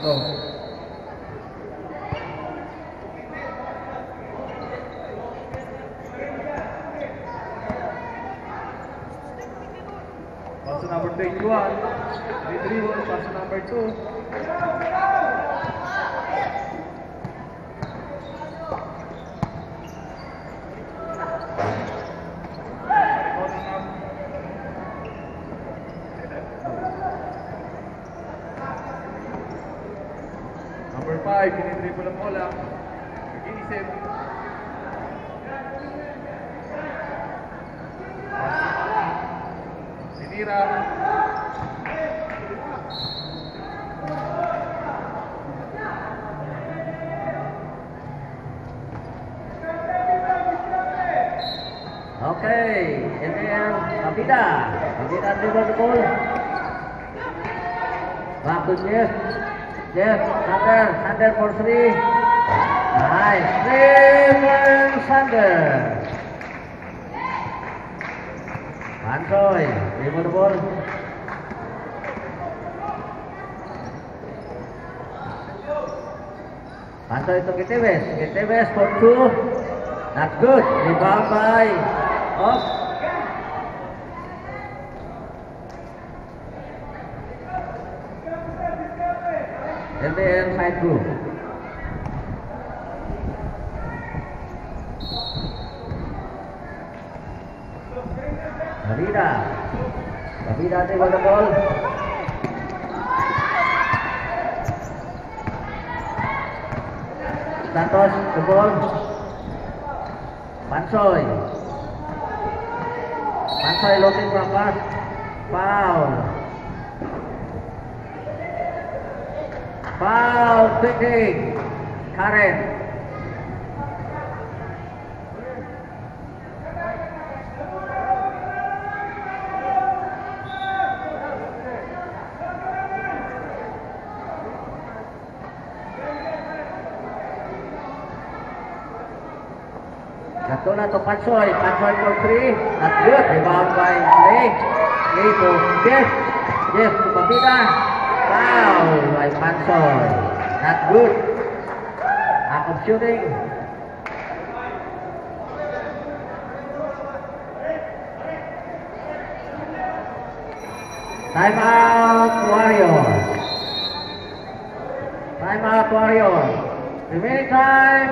To number 21. Retrieval, pass to number 2. Ball. Back to Jeff. Sander, Sander for three. Nice, Stephen Sander. Dribble the ball. Mansoy to Gitibes. Gitibes for two. Good. Off. MBL side group. Davida. Davida dribble the ball. Santos the ball. Mansoy. Mansoy looking for pass. Foul. Foul taking. Karen. Gatuna to Pansoy. Pansoy for three. Not good. Rebound by Lee. Lee to Jeff. Jeff to Babida. Foul by Pansoy. Not good. Lack of shooting. Timeout Warriors. Timeout Warriors. Remaining time,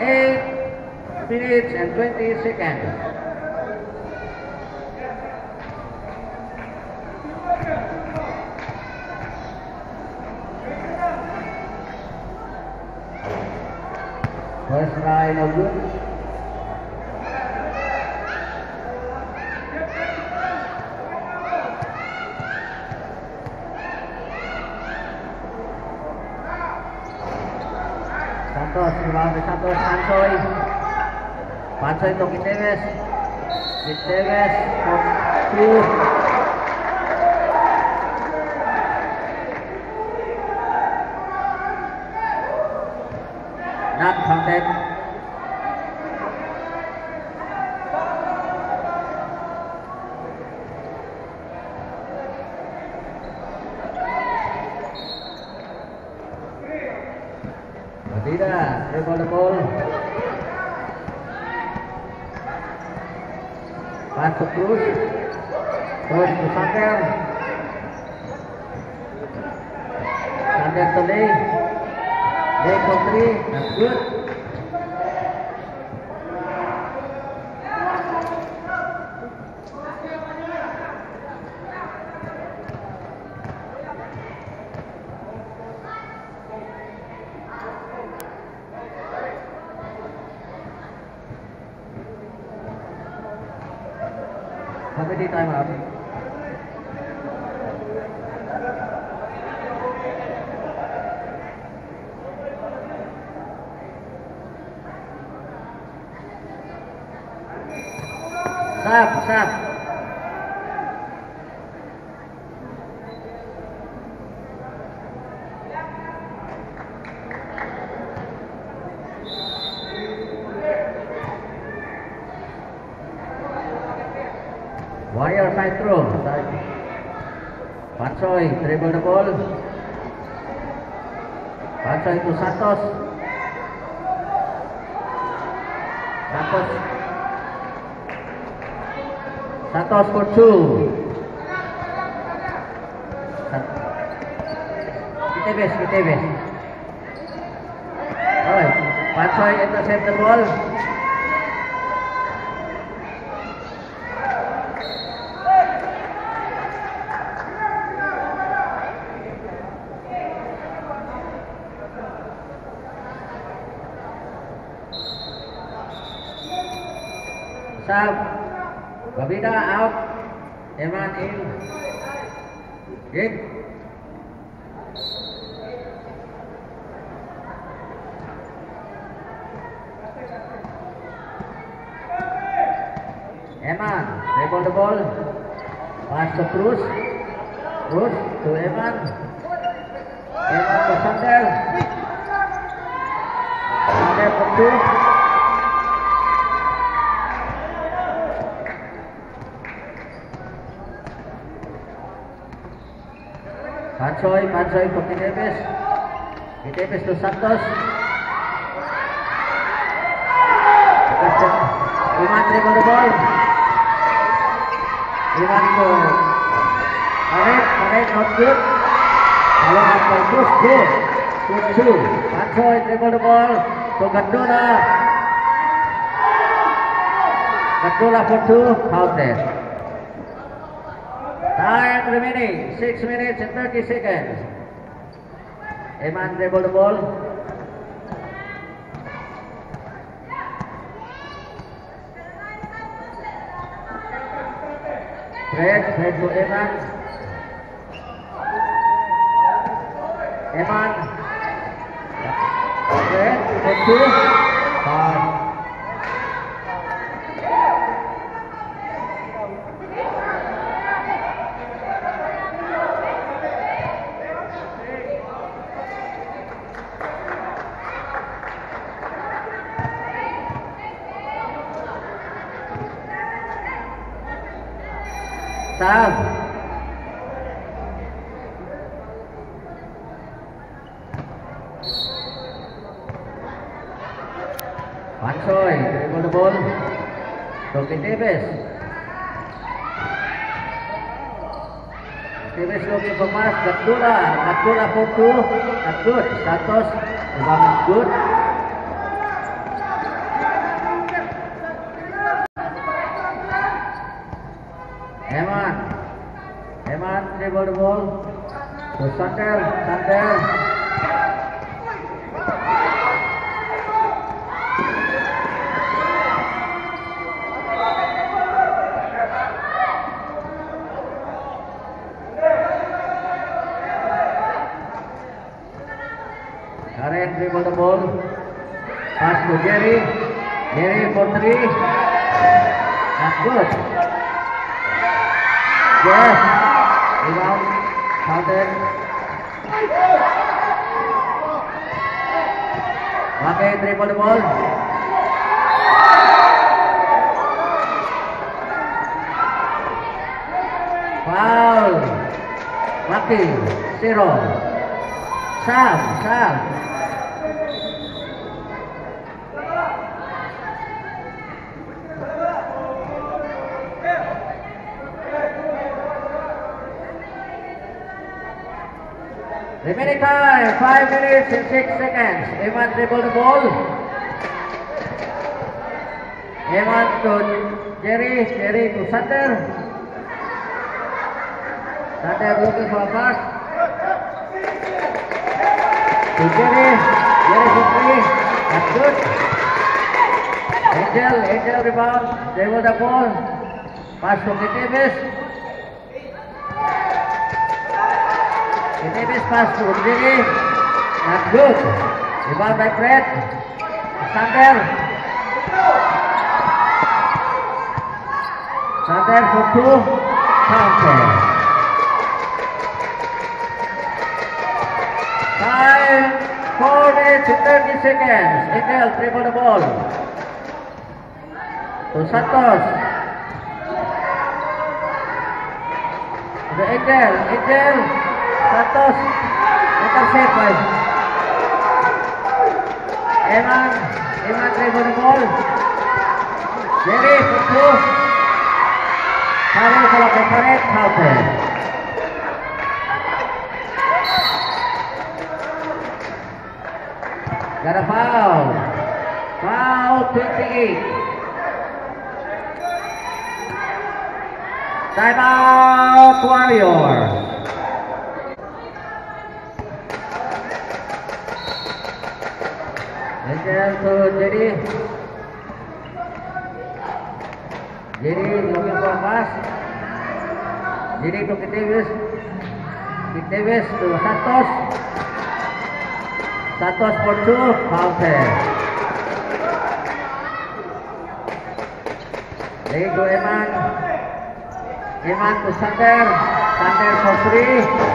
8 minutes and 20 seconds. First line of good. Santos, rebound by Santos, Pansoy. Pansoy to Quinteves. Quinteves. Pwede tayo ma'am. To Santos. Santos. Santos for two. Kitibes, Kitibes. Alright, Pansoy intercept the ball. Pass to Cruz. Cruz to Eman. Eman to Sander. Sander for two. Pansoy, for Kitepes. Kitepes to Santos. Iman dribble the. Iman to Paret, Paret not good. Follow up by Cruz, good. Good two. Pansoy dribble the ball to Gandula. Gandula for two, out there. Time remaining, 6 minutes and 30 seconds. Eman dribble the ball. To Eman. Eman. Fred, for two. Foul. Sam. Pansoy, dribble the ball. Toki Davis. Davis. Gatula. Gatula for two. Not good. Santos. Rebound Yes. Rebound. Counted. Okay, dribble the ball. Foul. Maki. Zero. Sam. Sam. Remaining time, 5 minutes and 6 seconds. Eman dribble the ball. Eman to Jerry, Jerry to Sander. Sander looking for a pass. To Jerry, Jerry for three. That's good. Angel, Angel rebound, dribble the ball. Pass to Kitivis. Kitivis pass to Jerry. Not good. Rebound by Fred. Sander. Sander for two. Counter. Time, 4 minutes and 30 seconds. Angel, dribble the ball. To Santos. Angel, Santos. Intercept by Eman, Eman the ball. Jerry, kalau ke Farid, counter. Got a foul. Foul 28. Timeout Warriors. Angel to Jerry. Jerry looking for a pass. Jerry to Kit Davis. Kit Davis to Santos. Santos for two. Foul pair. Lagi to Eman. Eman to Sander. Sander for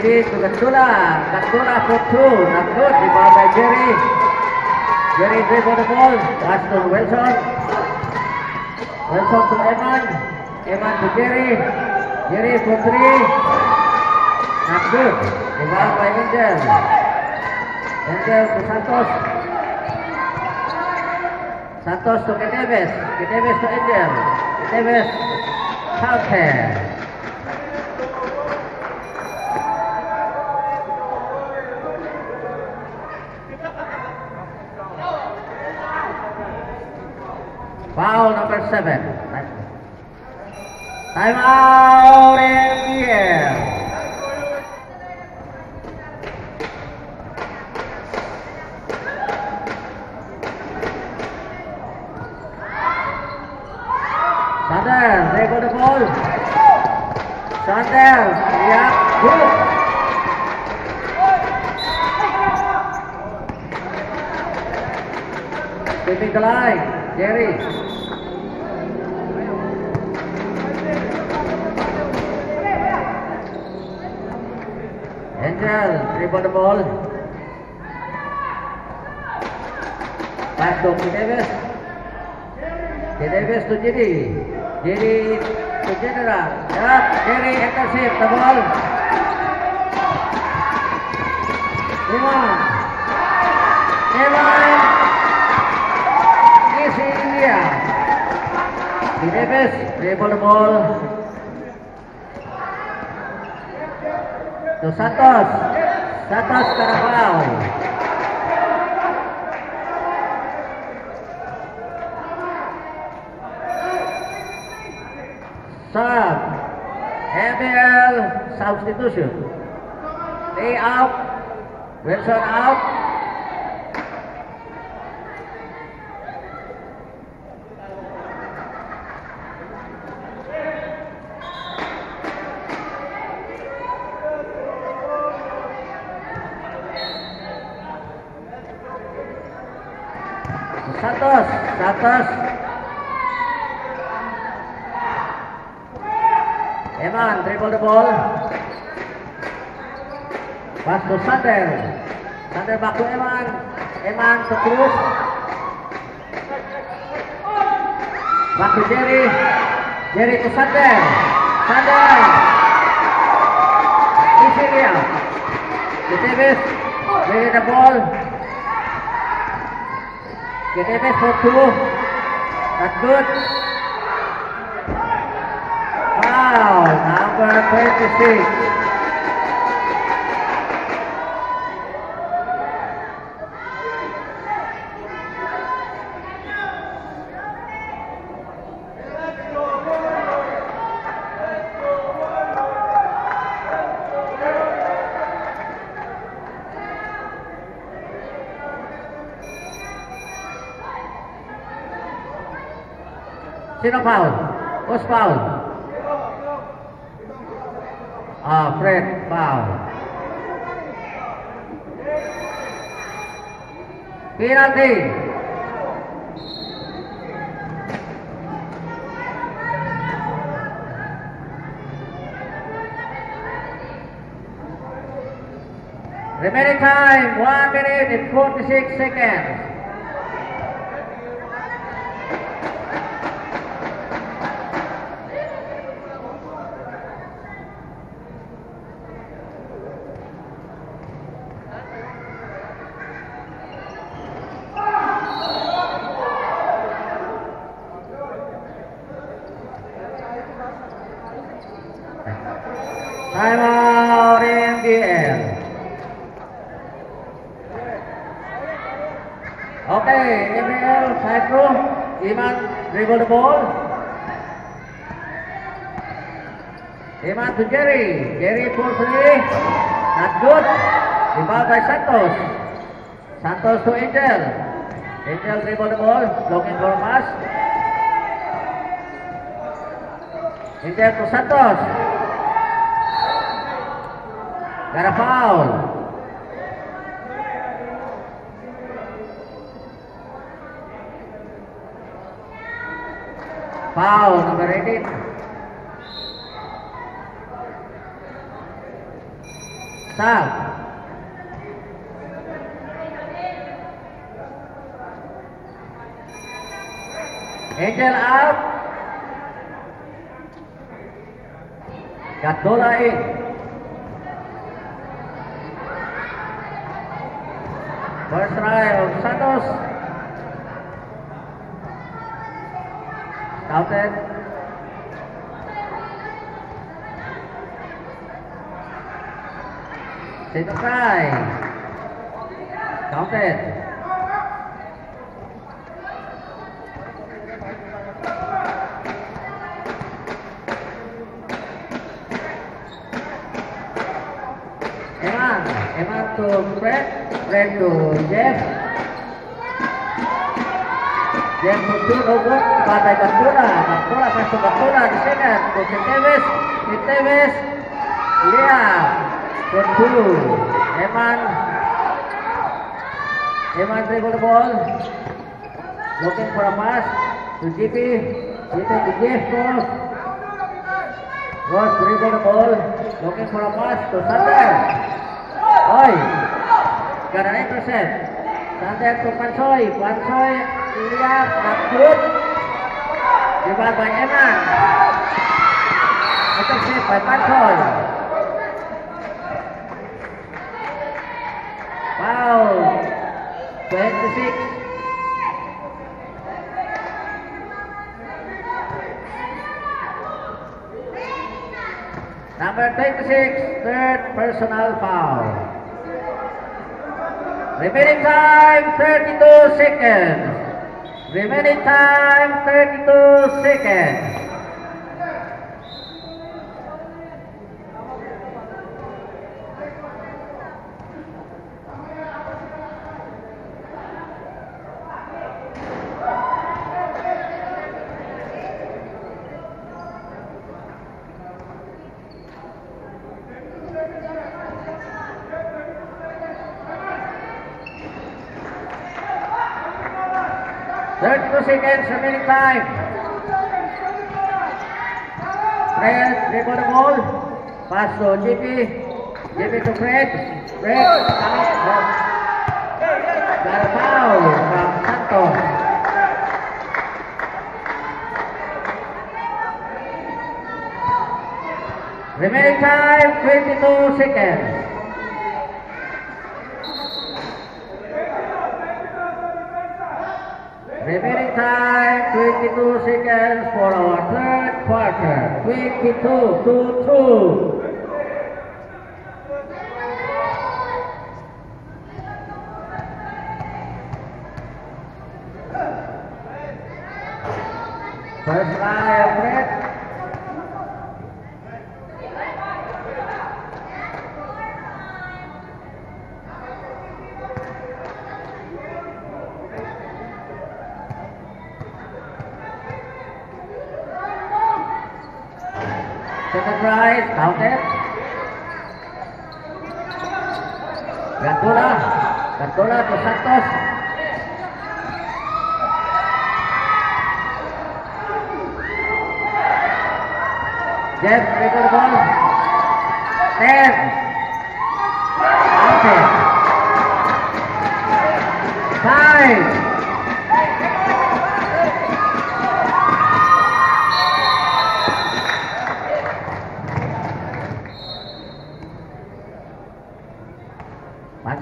three. To Gandula. Gandula for two. Not good. Rebound by Jerry. Jerry dribble the ball. Pass to Wilson. Wilson to Eman. Eman to Jerry. Jerry for three. Not good. Rebound by Angel. Angel to Santos. Santos to Keteves. Keteves to Angel. Keteves. Counter. 三分，来，来吗？Jerry to General. Yeah, Jerry intercept the ball. Iman. Iman. India. P. Davis, the ball. To Santos. Santos kena Sub. ML substitution. Lay out. Wilson out. Santos, Santos. Eman dribble the ball. Pass to Sander. Sander back to Eman. Cruz. Back to Jerry. Jerry to Sander. Sander. Easy dia. Davis. Jerry the ball. Geneves for two. That's good. Foul, number 26. Sino foul? Who's foul? Ah, Fred foul. Penalty. Remaining time, 1 minute and 46 seconds. Dribble the ball. Iman to Jerry. Jerry for three. Not good. Rebound by Santos. Santos to Angel. Angel dribble the ball. Looking for pass. Angel to Santos. Got a foul. Foul number 18. South. Angel out. Gatola in. First try of Santos. Counted. Second try. Counted. Eman, Eman to Fred, Fred to Jeff. Jeff no good. Patay Cantula, Cantula, pass to Cantula, the second, to Sinteves, Sinteves, Leah, for two. Eman, Eman dribble ball, looking for a pass to GP, GP to Jeff, cross. Ross dribble ball, looking for a. Oi, got an intercept. Sander to Pansoy, Pansoy, Not good. Rebound by Eman. Intercept by Pansoy. Foul. 26. Number 26, third personal foul. Remaining time 32 seconds. Remaining time 32 seconds. Thirty-two seconds remaining time. Fred, dribble the ball. Pass to JP. JP to Fred. Fred, coming. Got a foul from Santos. Remaining time, 22 seconds. Time, 22 seconds for our third quarter. 22 to 2.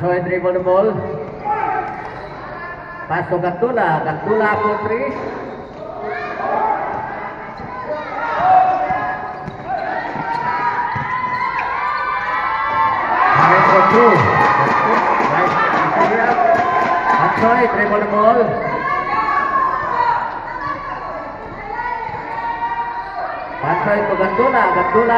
Soy dribble the ball. Pasok Gantula. Gantula for three. for two. triple dribble the ball. Atsoy Gantula. Gantula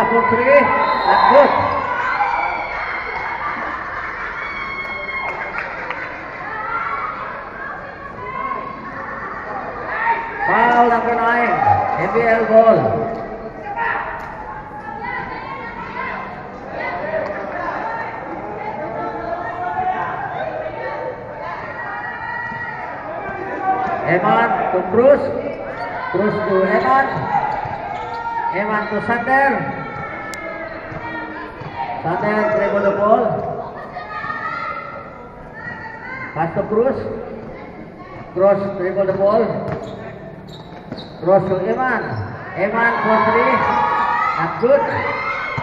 Cruz. Cruz to Eman. Eman to Sander. Sander dribble the ball. Pass to Cruz. Cruz dribble the ball. Cruz to Eman. Eman for three. Not good.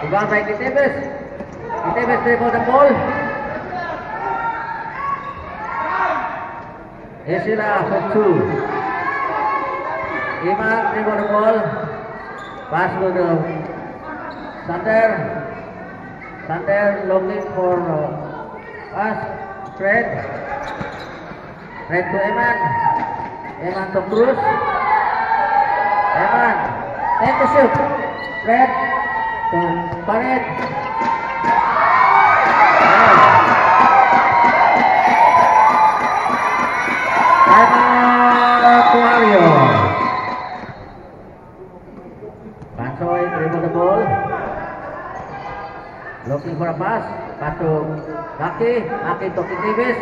Rebound by Kitibes. Kitibes dribble the ball. Esila for two. Iman dribble the ball. Pass to the. Sander looking for uh, pass. Fred to Eman. Eman to Cruz. Eman. Time to shoot. Fred to Pared. Looking for a pass. Pass to Maki. Maki to Kinivis.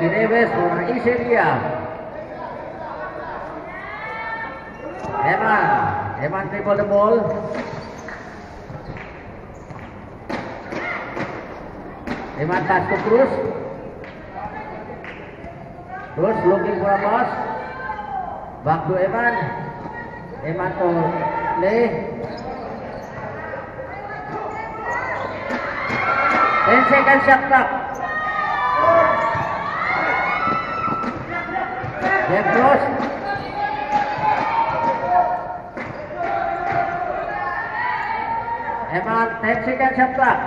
Kinivis for an easy layup. Eman. Eman dribble the ball. Eman pass to Cruz. Cruz looking for a pass. Back to Eman. Eman to Lee. Ten seconds shot clock. Jeff Cross. Eman, 10 seconds shot clock.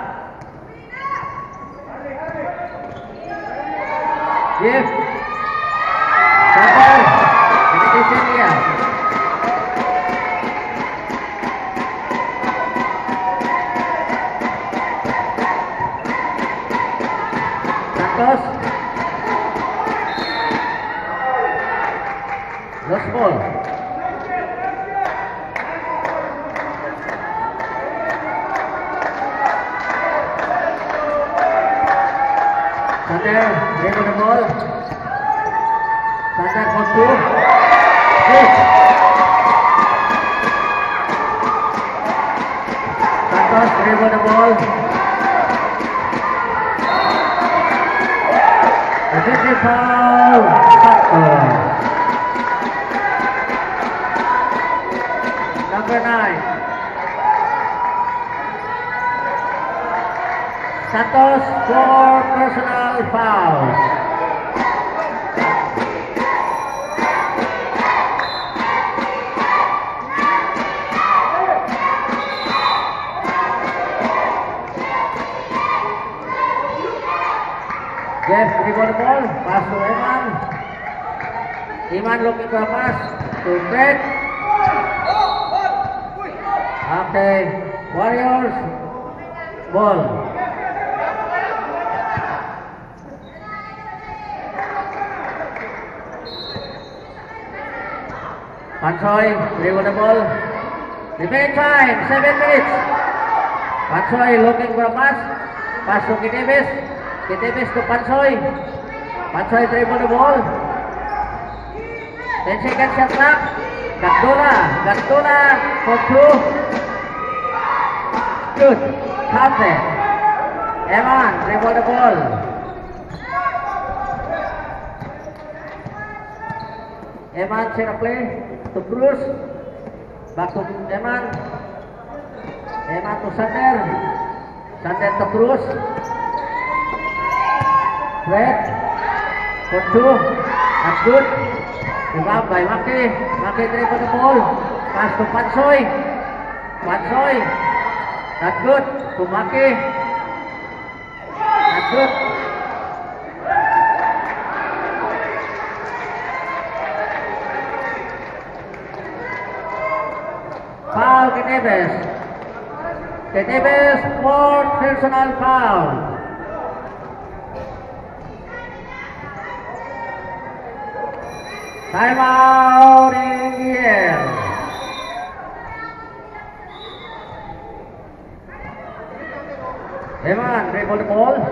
Lost ball. Sander, dribble the Santos for personal fouls. Jeff dribble the ball, pass to Eman. Iman looking for a pass to Fred. Okay, Warriors, ball. Pansoy, dribble the ball. Remaining time, seven minutes. Pansoy looking for a pass. Pass to Kitibis. Kitibis to Pansoy. Pansoy dribble the ball. 10 seconds shot clock. Gandula. Gandula for two. Good. Counted. Eman dribble the ball. Eman set a play Back to Eman. Eman to Sander. Sander to Cruz. Fred. Good. Rebound by Maki. Maki ball. Pass to Pansoy. Pansoy. That's good. To Maki. That's good. Foul Kitebes. Kitebes fourth personal foul. Time out in the air. Eman, dribble the ball.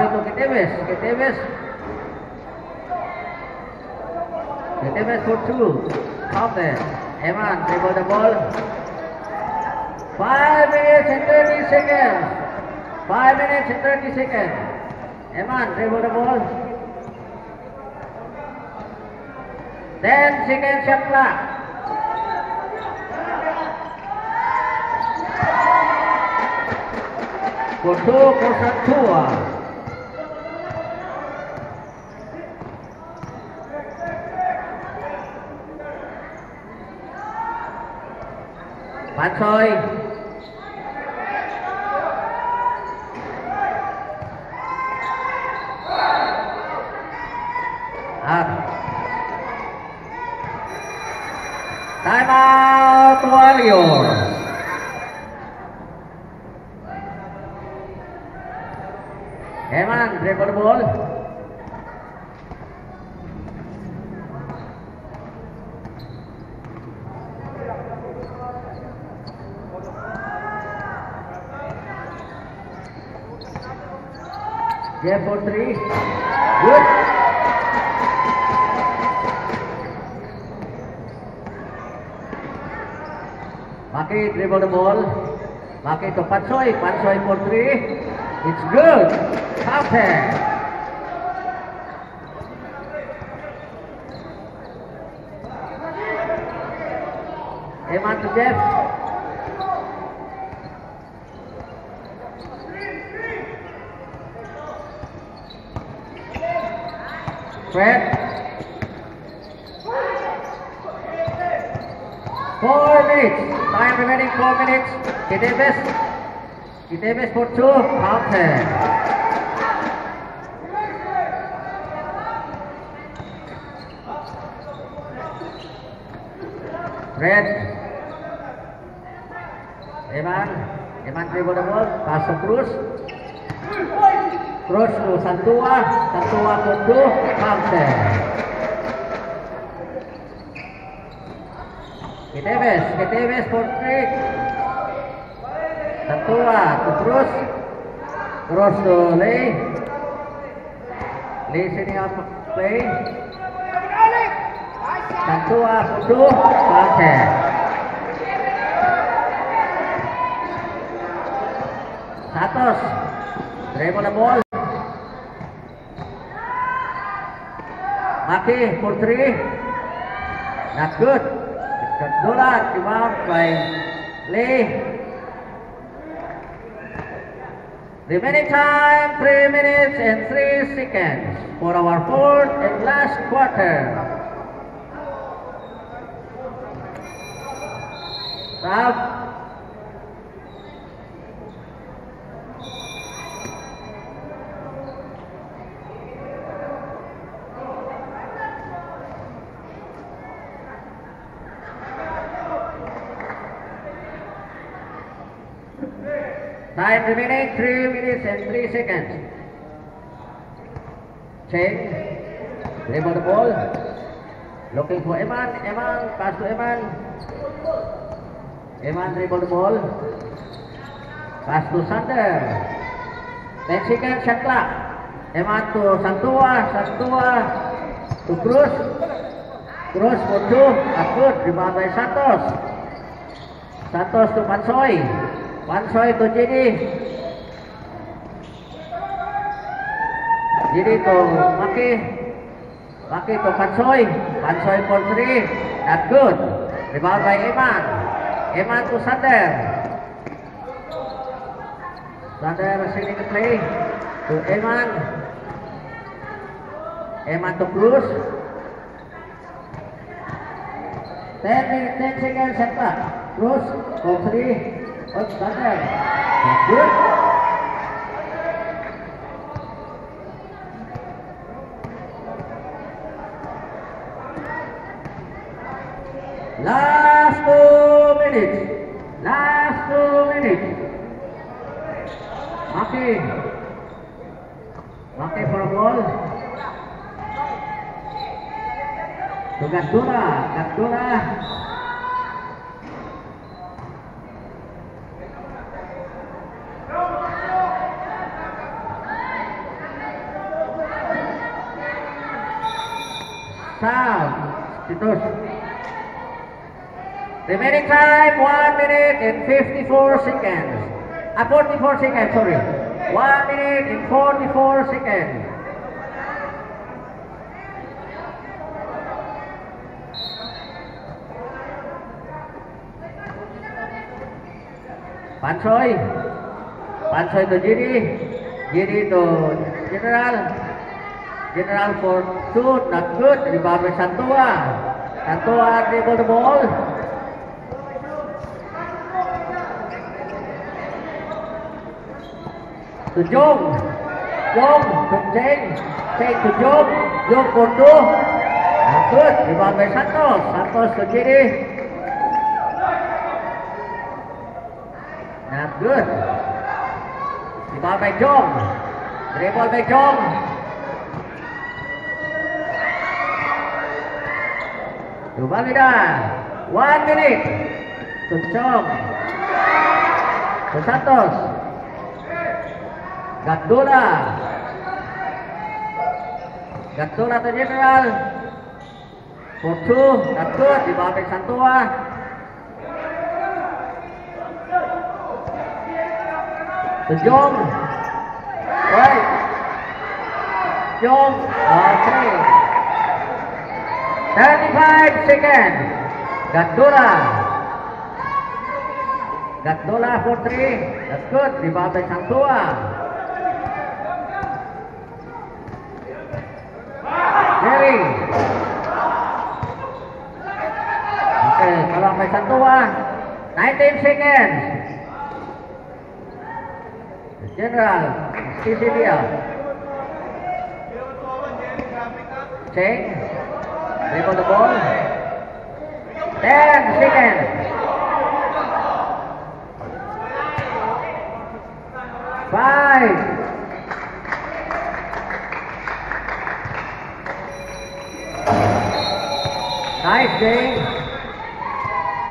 ही तो कितने base कितने base कितने base for to half है एमान table the ball five minute thirty second five minute thirty second एमान table the ball ten second Shukla for two, for two. For Jeff for three. Good. Maki dribble the ball. Maki to Pansoy. Pansoy for three. It's good. Counter. Eman to Jeff. Fred. Four minutes. Time remaining four minutes. Kitebes. Kitebes for two. Counter. Red. Eman. Eman dribble the ball. Cruz. Cruz to Santua. Santua for two. Counter. Kitebes. Kitebes for three. Santua to Cruz. Cruz to Lee. Lee sitting up play. Santua two. Counter. Santos. Dribble the ball. Maki for three. Not good. Dolan rebound by Lee. Remaining time, 3 minutes and 3 seconds for our fourth and last quarter. Stop. Remaining 3 minutes and 3 seconds. Change. Dribble the ball. Looking for Eman. Eman. Pass to Eman. Eman dribble the ball. Pass to Sander. 10 seconds shot clock. Eman to Santua. Santua to Cruz. Cruz for two. Not good. Rebound by Santos. Santos to Mansoy. Mansoy to Gini. Gini to Maki. Maki to Pansoy. Pansoy for three. Not good. Rebound by Eman. Eman to Sander. Sander sending the play to Eman. Eman to Cruz. 10 minutes, 10 seconds set three. On Sander. Good. Last Remaining time, 1 minute and 54 seconds. Uh, 44 seconds, sorry. 1 minute and 44 seconds. Pansoy. Pansoy to Giri. Giri to General. General for shoot, not good. Rebound by Santua. Santua dribble the ball. To Jong. Jong for two. Not good. Rebound by Santos. Santos to Giri. Not good. Rebound by Jong. Dribble by Jong. To Valida. One minute. To Santos. Gattola. Gattola to General. For two. Not good. Rebound by Santua. To Jong. Jong. Okay. 35 seconds. Gattola. Gattola for three. That's good. By Santua. Seconds. General, dia. Cheng. Dribble the ball. 10 seconds. Five. Nice game.